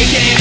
making